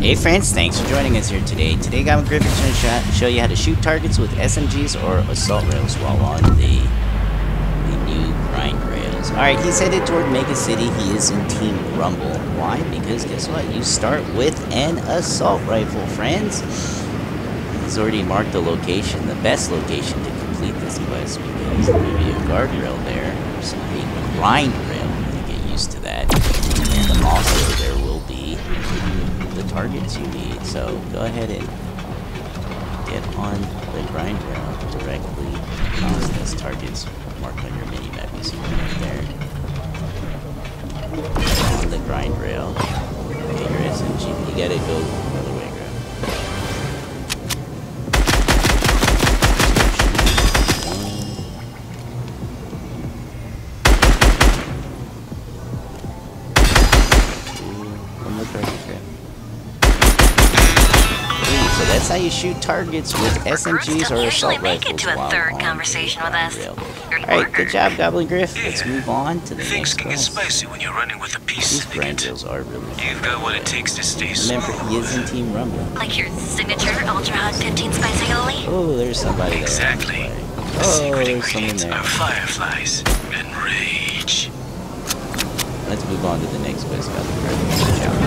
Hey friends, thanks for joining us here today. Today Griffin's going to show you how to shoot targets with SMGs or assault rails while on the, the new grind rails. Alright, he's headed toward Mega City. He is in Team Rumble. Why? Because guess what? You start with an assault rifle, friends. He's already marked the location, the best location to complete this quest because there may be a guardrail there. There's a grind targets you need. So go ahead and get on the grind rail directly across those targets marked on your mini map. You see right there. On the grind rail. Get your SMG. You gotta go So that's how you shoot targets with SMGs or usually assault make it rifles to a while third on conversation with us. grind rail. Great Alright, good job, Goblin Griff. Let's move on to the Things next can get spicy when you're running with a peace These grind syndicate. rails are really fun. You've got what it takes to stay Remember, he is in. Team Rumble. Like your signature Ultra Hot 15 Spicy aioli? Oh, there's somebody there. Exactly. The Oh, secret there's someone ingredients there. are fireflies and rage. Let's move on to the next quest, Goblin Griff. Ciao.